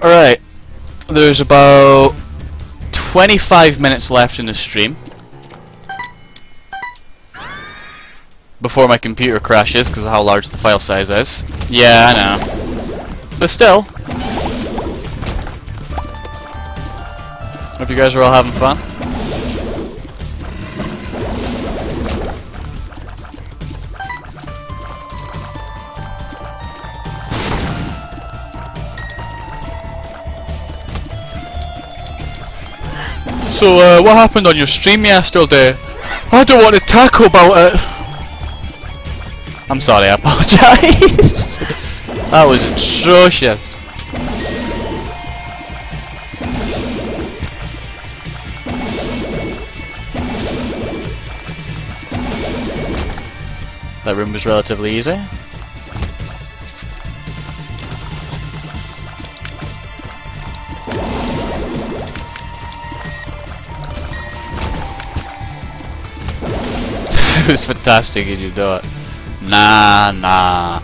Alright, there's about 25 minutes left in the stream. Before my computer crashes because of how large the file size is. Yeah, I know. But still. Hope you guys are all having fun. So, uh, what happened on your stream yesterday? I don't want to talk about it. I'm sorry, I apologise. that was atrocious. That room was relatively easy. was fantastic and you know it. Nah, nah.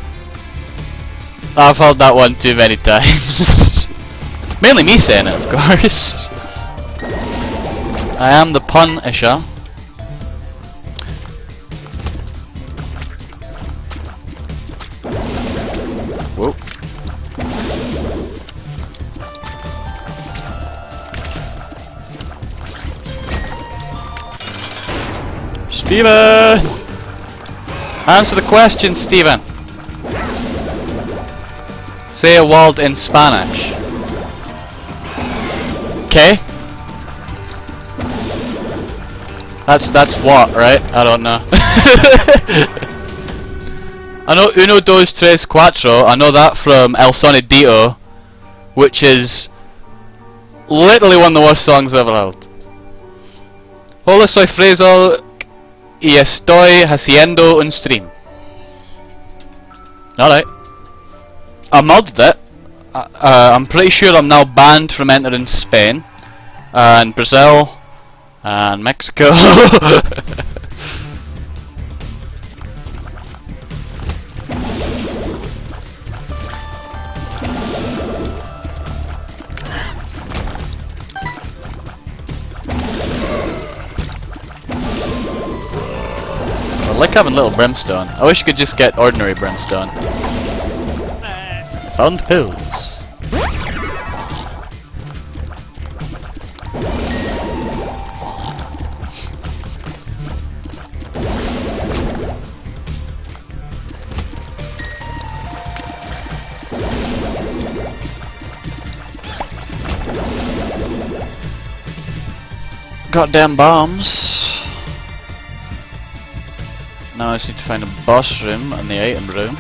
I've heard that one too many times. Mainly me saying it, of course. I am the Punisher. Steven! Answer the question, Steven. Say a word in Spanish. Okay? That's that's what, right? I don't know. I know uno, dos, tres, cuatro. I know that from El Sonidito, which is literally one of the worst songs I've ever heard. Hola, soy Frezo y estoy haciendo un stream. Alright. I modded it. Uh, uh, I'm pretty sure I'm now banned from entering Spain and Brazil and Mexico. like having little brimstone. I wish you could just get ordinary brimstone. Found pills. Goddamn bombs. Now I just need to find a boss room and the item room.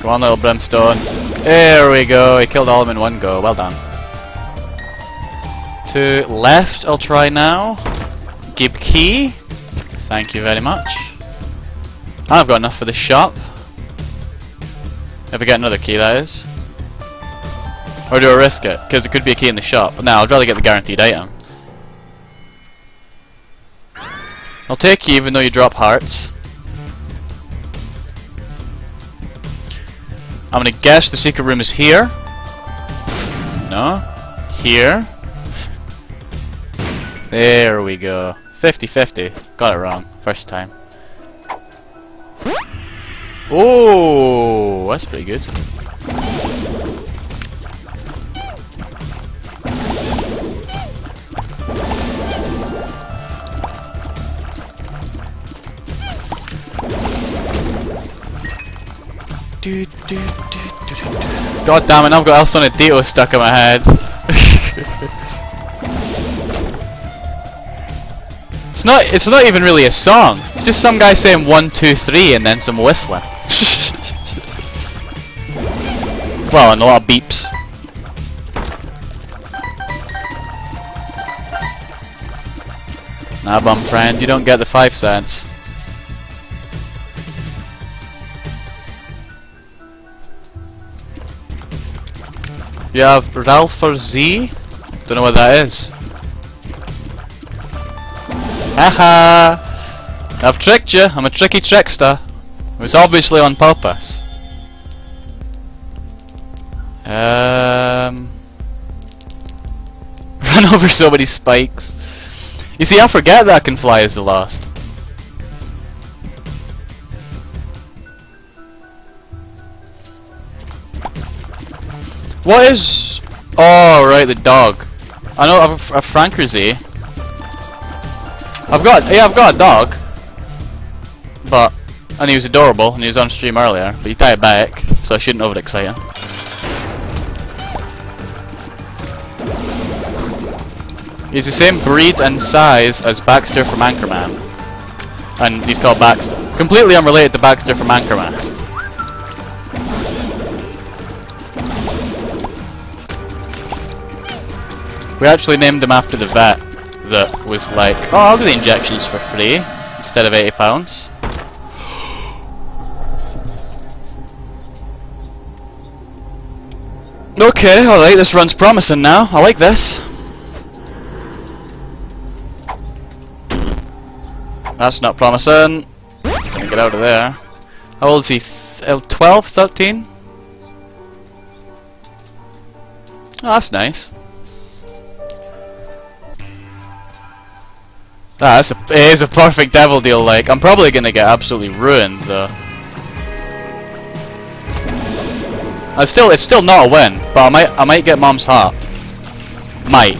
Come on little brimstone. There we go, he killed all of them in one go, well done. To left, I'll try now. Gib key. Thank you very much. I've got enough for the shop. If I get another key, that is. Or do I risk it? Because it could be a key in the shop. No, I'd rather get the guaranteed item. I'll take you even though you drop hearts. I'm gonna guess the secret room is here. No. Here. There we go. 50-50. Got it wrong. First time. Oh, that's pretty good. God damn it, I've got El Sonidito stuck in my head. it's not it's not even really a song. It's just some guy saying one, two, three and then some whistling well, and a lot of beeps. Nah, bum friend, you don't get the five cents. You have Ralpher Z? Don't know what that is. Haha! I've tricked you! I'm a tricky trickster! It was obviously on purpose. Um, run over so many spikes. You see, I forget that I can fly as the Lost. What is... Oh, right, the dog. I know, I've a FrankerZ. I've got, yeah, I've got a dog. But, and he was adorable, and he was on stream earlier, but he's diabetic, so I shouldn't overexcite him. He's the same breed and size as Baxter from Anchorman. And he's called Baxter. Completely unrelated to Baxter from Anchorman. We actually named him after the vet that was like, oh, I'll get the injections for free instead of £80. Okay, alright, this run's promising now. I like this. That's not promising. Gonna Get out of there. How old is he? Th 12? 13? Oh, that's nice. Ah, that's a, it is a perfect devil deal, like. I'm probably gonna get absolutely ruined, though. I still, it's still not a win, but I might, I might get Mom's heart. Might.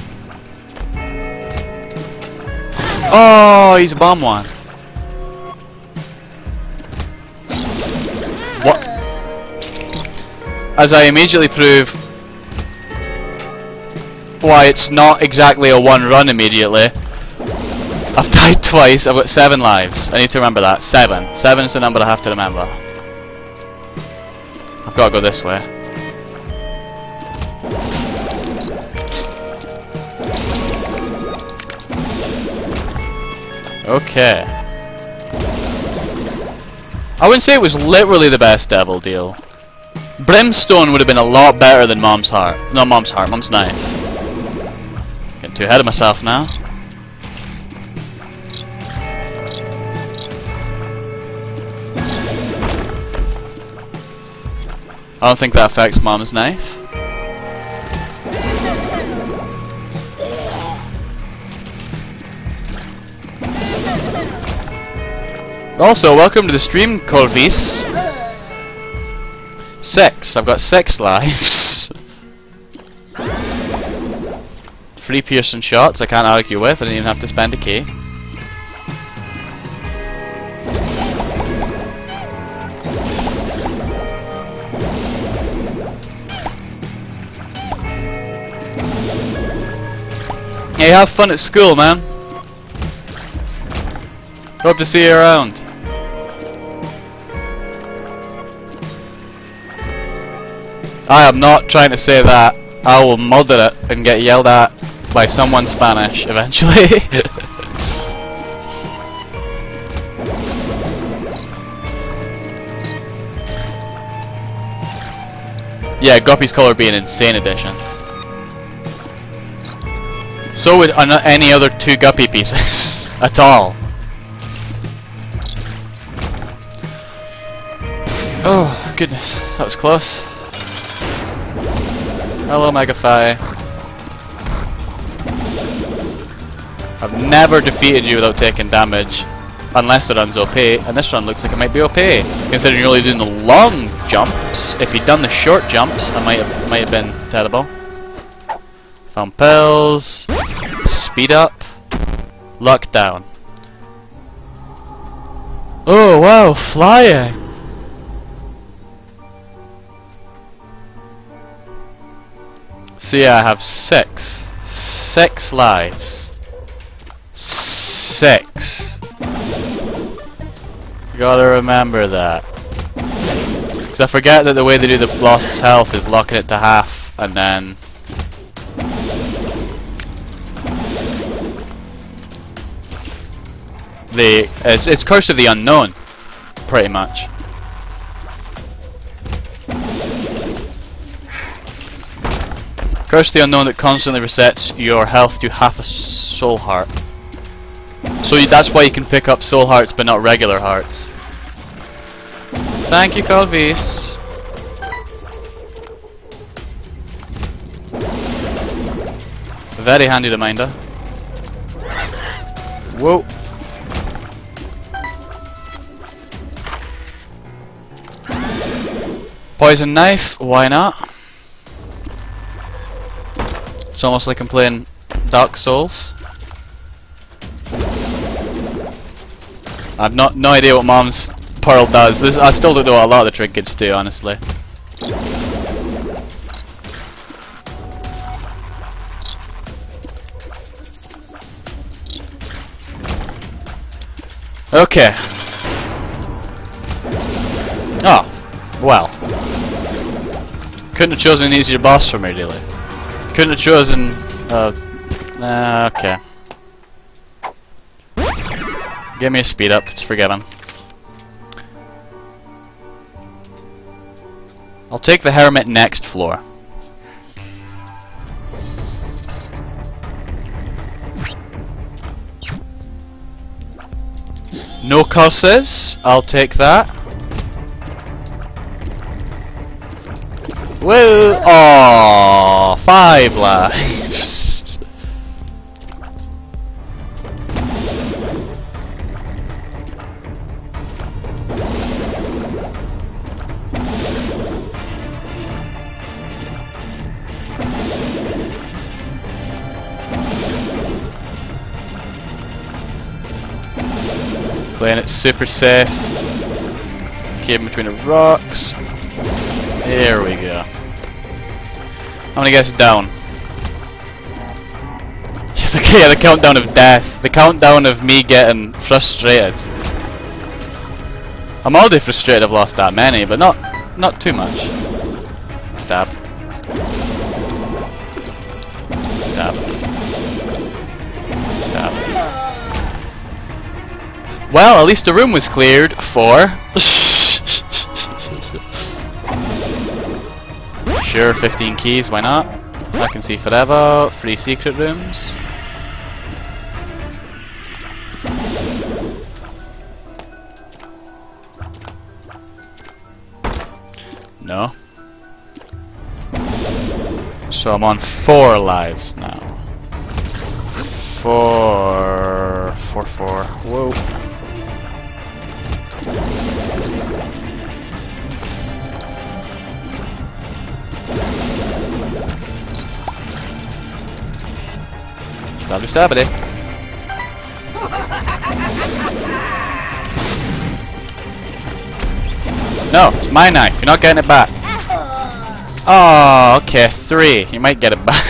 Oh, he's a bomb one. What? As I immediately prove why it's not exactly a one run immediately. I've died twice, I've got seven lives. I need to remember that. Seven. Seven is the number I have to remember. I've got to go this way. Okay. I wouldn't say it was literally the best devil deal. Brimstone would have been a lot better than Mom's Heart. No, Mom's Heart, Mom's Knife. Getting too ahead of myself now. I don't think that affects Mom's knife. Also, welcome to the stream, Corvis. Six. I've got six lives. Three piercing shots I can't argue with. I didn't even have to spend a key. Hey, have fun at school, man. Hope to see you around. I am not trying to say that. I will murder it and get yelled at by someone Spanish eventually. yeah, Guppy's Collar be an insane addition. So would any other two guppy pieces at all. Oh goodness, that was close. Hello Megafy. I've never defeated you without taking damage. Unless the run's OP, and this run looks like it might be OP. Considering you're only doing the long jumps, if you'd done the short jumps, I might have might have been terrible. Pills. Speed up. Luck down. Oh wow, flying! So yeah, I have six. Six lives. Six. Gotta remember that. Because I forget that the way they do the lost health is locking it to half and then the it's, it's Curse of the Unknown, pretty much. Curse the unknown that constantly resets your health to half a soul heart. So you, that's why you can pick up soul hearts but not regular hearts. Thank you, Calvis. Very handy reminder. Whoa. Poison knife, why not? It's almost like I'm playing Dark Souls. I've not no idea what Mom's Pearl does. This, I still don't know what a lot of the trinkets do, honestly. Okay. Oh, well. Couldn't have chosen an easier boss for me, really. Couldn't have chosen. Uh, uh, okay. Give me a speed up. It's forgiven. I'll take the Hermit next floor. No curses. I'll take that. Whoa! Aww, five lives. Playing it super safe. In between the rocks. There we go. How many guys down? yeah, the countdown of death. The countdown of me getting frustrated. I'm already frustrated I've lost that many, but not not too much. Stab. Stab. Stab. Well, at least the room was cleared for... sure, 15 keys, why not? I can see forever. Three secret rooms. No. So I'm on four lives now. Four... Four, four. Whoa. Stabby stabbity. No, it's my knife. You're not getting it back. Oh, okay, three. You might get it back.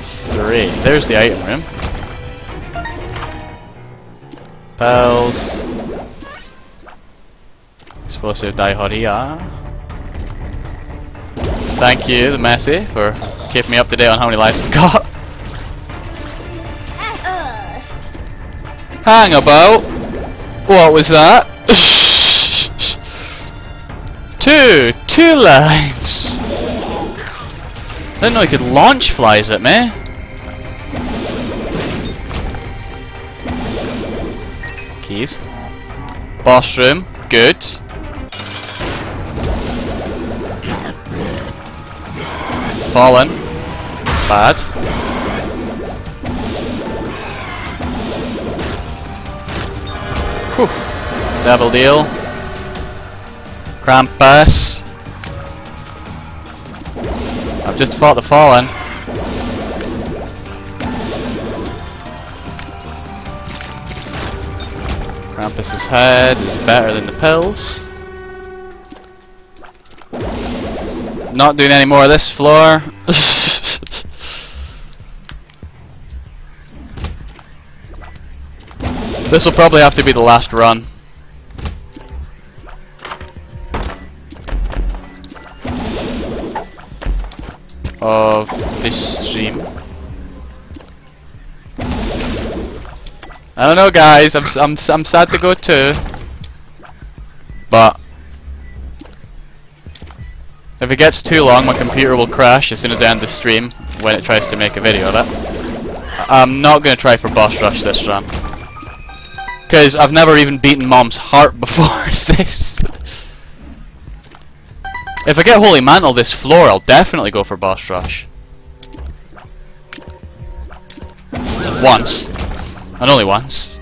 three. There's the item room. Pals. Explosive Diarrhea. Thank you, the Messi, for keeping me up to date on how many lives I've got. Hang about. What was that? two! Two lives! I didn't know he could launch flies at me. Keys. Boss room. Good. Fallen. Bad. Whew. Devil deal. Krampus. I've just fought the Fallen. Krampus's head is better than the pills. Not doing any more of this floor. this will probably have to be the last run. Of this stream. I don't know, guys. I'm I'm I'm sad to go too. But if it gets too long, my computer will crash as soon as I end the stream when it tries to make a video of it. I'm not gonna try for boss rush this run. Because I've never even beaten Mom's heart before is this. If I get Holy Mantle this floor, I'll definitely go for boss rush. Once. And only once.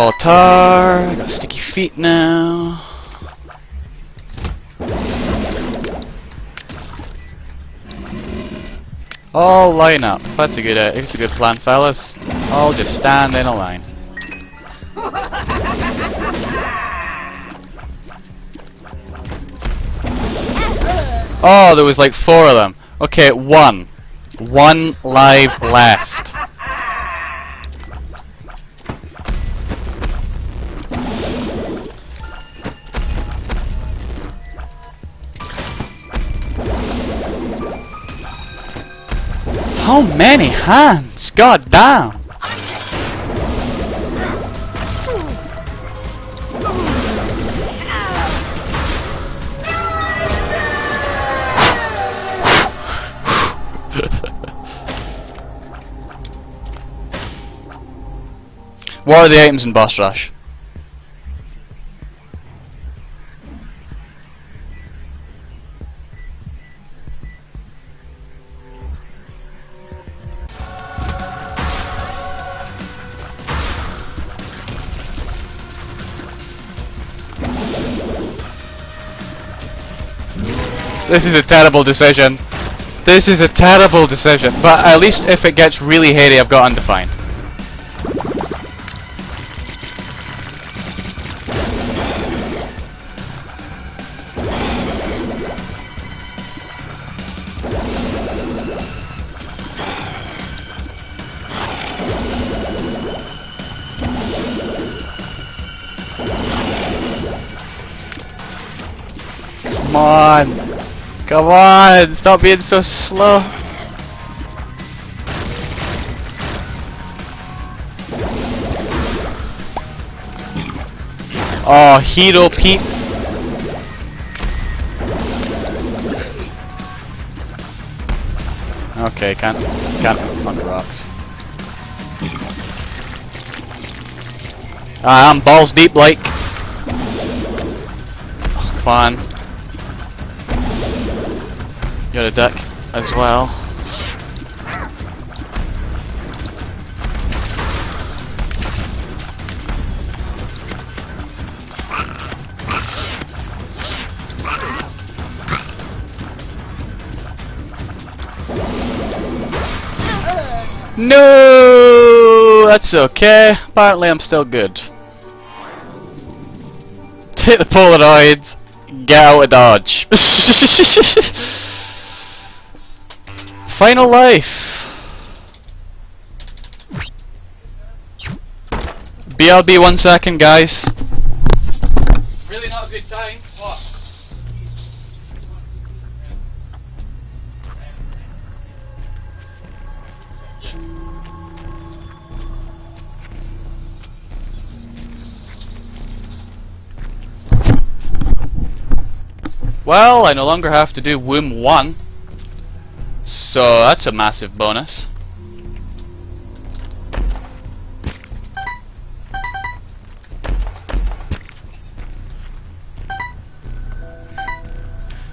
Baltar, I got sticky feet now. All line up. That's a good. Uh, it's a good plan, fellas. All just stand in a line. Oh, there was like four of them. Okay, one. One live left. How many hands? God damn! what are the items in Boss Rush? This is a terrible decision. This is a terrible decision. But at least if it gets really hairy, I've got undefined. Come on. Come on. Stop being so slow. Oh, Hero Pete. Okay, can't can't on the rocks. Ah, I'm balls deep, like. Oh, come on. Got a duck as well. No, that's okay. Apparently, I'm still good. Take the Polaroids. Get out of Dodge. Final life. BRB one second, guys. Really not a good time. What? Well, I no longer have to do Womb 1. So that's a massive bonus.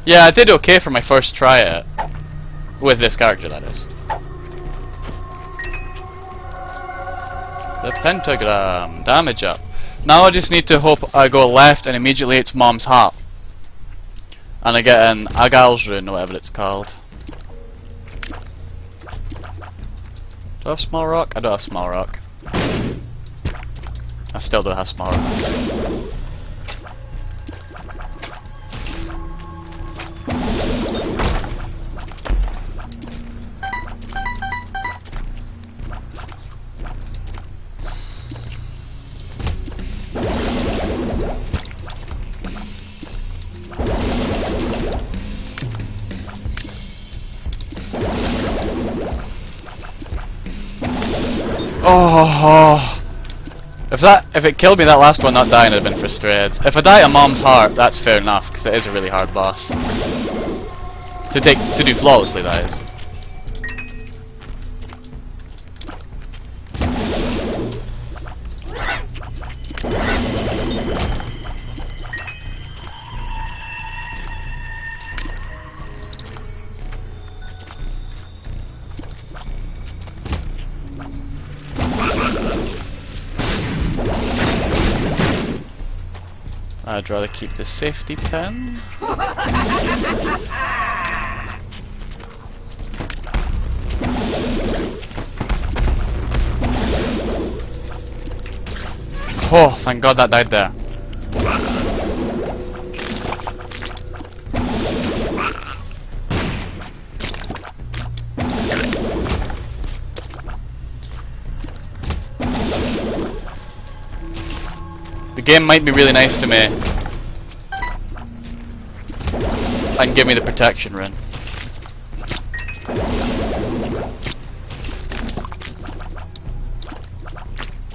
Yeah, I did okay for my first try. With this character, that is. The pentagram. Damage up. Now I just need to hope I go left and immediately it's Mom's heart. And I get an Agal's rune, whatever it's called. I have small rock? I don't have small rock. I still don't have smaller. Oh, if that if it killed me that last one not dying, I'd have been frustrated. If I die a mom's heart, that's fair enough because it is a really hard boss to take to do flawlessly. That is. I'd rather keep the safety pin. Oh, thank god that died there. The game might be really nice to me. And give me the protection rune.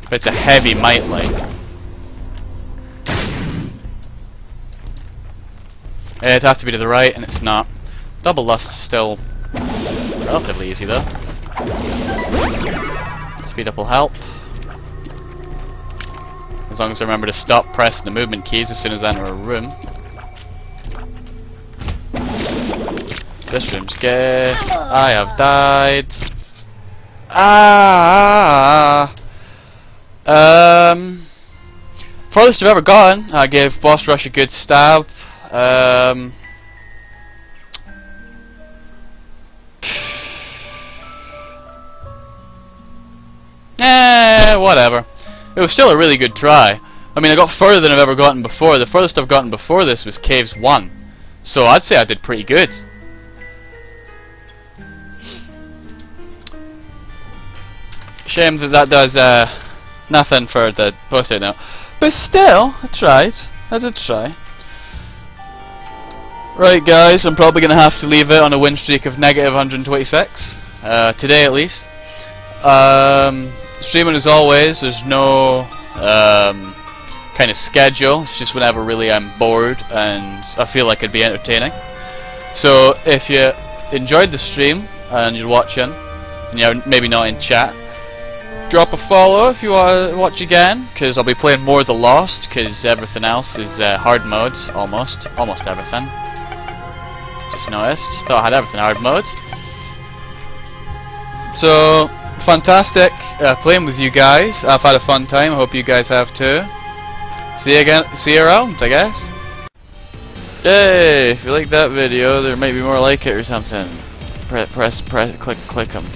But it's a heavy might like. It'd have to be to the right, and it's not. Double lust's still relatively easy though. Speed up will help. As long as I remember to stop pressing the movement keys as soon as I enter a room. This room's gay. I have died. Ah. Um. Farthest I've ever gotten, I gave Boss Rush a good stab. Um. Eh, whatever. It was still a really good try. I mean, I got further than I've ever gotten before. The furthest I've gotten before this was Caves 1. So I'd say I did pretty good. Shame that that does uh, nothing for the post-it note. But still, I tried. I did try. Right guys, I'm probably going to have to leave it on a win streak of negative 126. Uh, today at least. Um, streaming as always, there's no um, kind of schedule, it's just whenever really I'm bored and I feel like it'd be entertaining. So if you enjoyed the stream and you're watching, and you're maybe not in chat, drop a follow if you want to watch again, because I'll be playing more of The Lost, because everything else is uh, hard modes, almost, almost everything. Just noticed, thought I had everything hard modes. So, fantastic uh, playing with you guys. I've had a fun time. I hope you guys have too. See you again. See you around, I guess. Yay! If you like that video, there might be more like it or something. Press, press, press, click, click them.